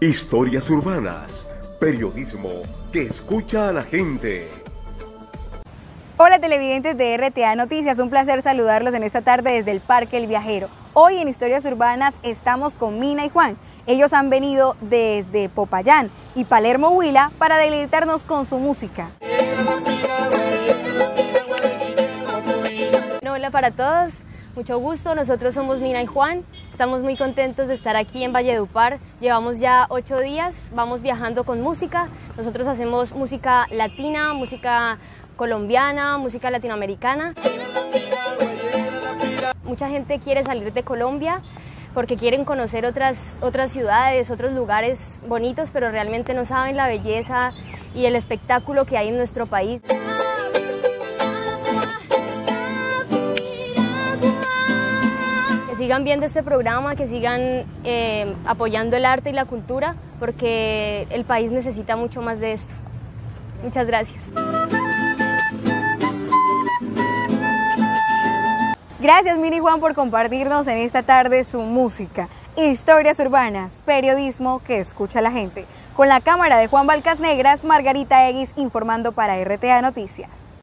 Historias urbanas, periodismo que escucha a la gente. Hola televidentes de RTA Noticias, un placer saludarlos en esta tarde desde el Parque El Viajero. Hoy en Historias Urbanas estamos con Mina y Juan. Ellos han venido desde Popayán y Palermo Huila para deleitarnos con su música. Hola para todos, mucho gusto. Nosotros somos Mina y Juan. Estamos muy contentos de estar aquí en Valledupar. Llevamos ya ocho días, vamos viajando con música. Nosotros hacemos música latina, música colombiana, música latinoamericana. Mucha gente quiere salir de Colombia porque quieren conocer otras, otras ciudades, otros lugares bonitos, pero realmente no saben la belleza y el espectáculo que hay en nuestro país. Sigan viendo este programa, que sigan eh, apoyando el arte y la cultura, porque el país necesita mucho más de esto. Muchas gracias. Gracias Mini Juan por compartirnos en esta tarde su música, historias urbanas, periodismo que escucha la gente. Con la cámara de Juan Balcas Negras, Margarita Eguis informando para RTA Noticias.